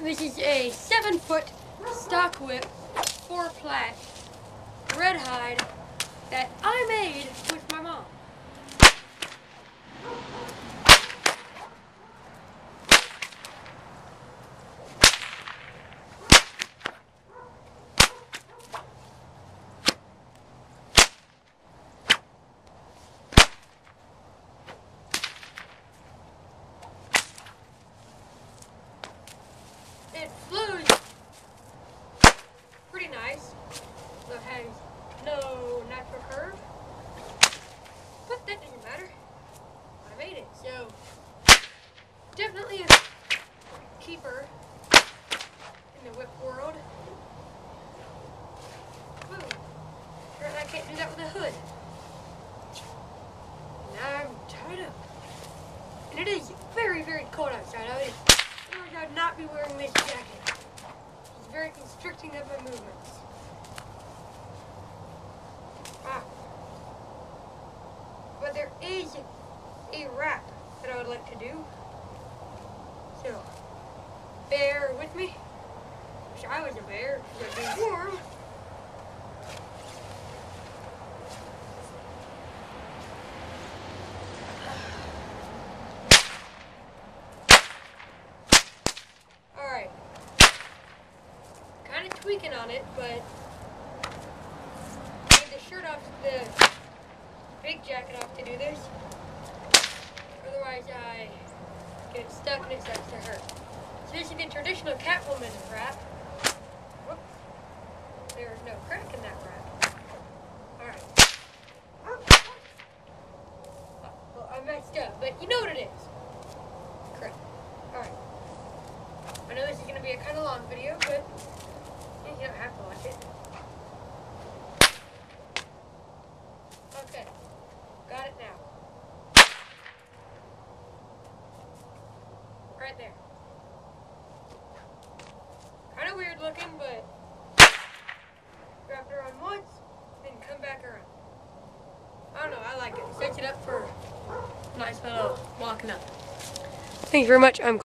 This is a seven foot stock whip, four plat, red hide that I made with my mom. It pretty nice. It has no natural curve. But that doesn't matter. I made it. So definitely a keeper in the whip world. Apparently I can't do that with a hood. Now I'm tied up. And it is very, very cold outside. I would, not be wearing this jacket. It's very constricting of my movements. Ah. But there is a wrap that I would like to do. So, bear with me. Wish I was a bear, because I'd be warm. Alright. Kind of tweaking on it, but need the shirt off the big jacket off to do this. Otherwise I get stuck and it starts to hurt. So this is the traditional Catwoman wrap. Whoops. There's no crack in that wrap. Alright. Well, I messed up, but you know what it is. Correct. Alright. I know this is going to be a kind of long video, but you don't have to watch it. Okay. Got it now. Right there. Kind of weird looking, but wrap it around once, then come back around. I don't know, I like it. Sets it up for nice little walking up. Thank you very much. I'm